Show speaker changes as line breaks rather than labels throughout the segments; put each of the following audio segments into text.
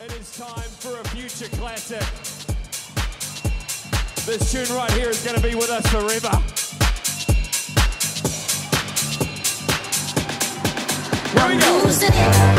It is time for a future classic. This tune right here is going to be with us forever. Here we go.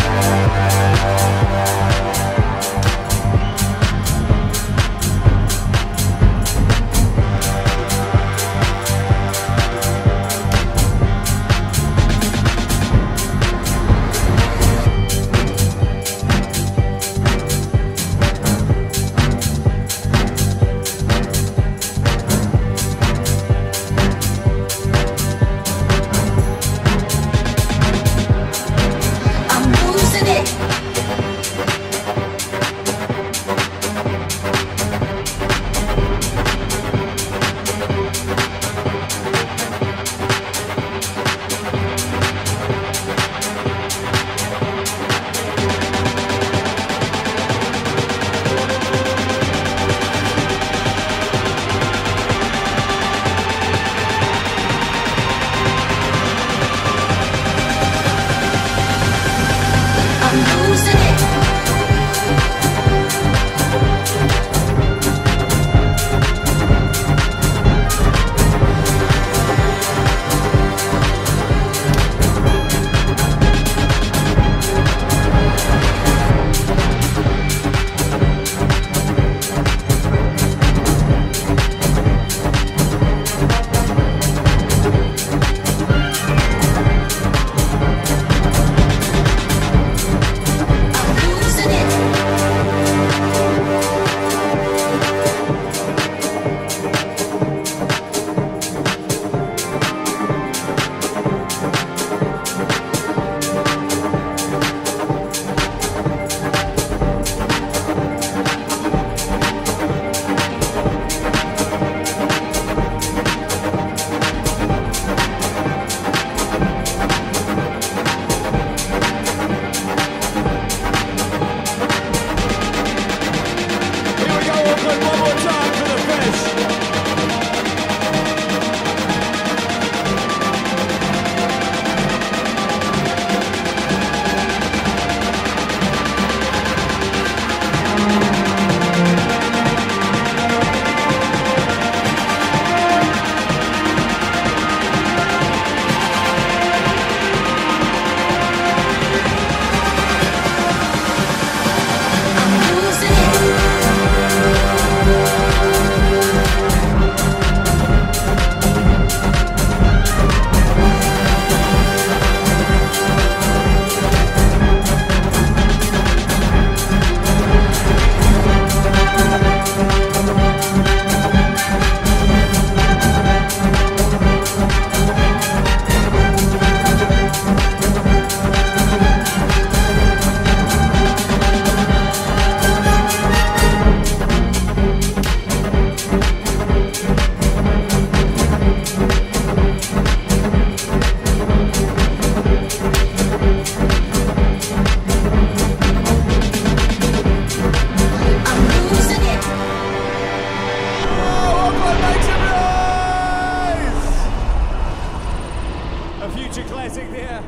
Future classic there,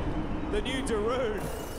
the new Daroon.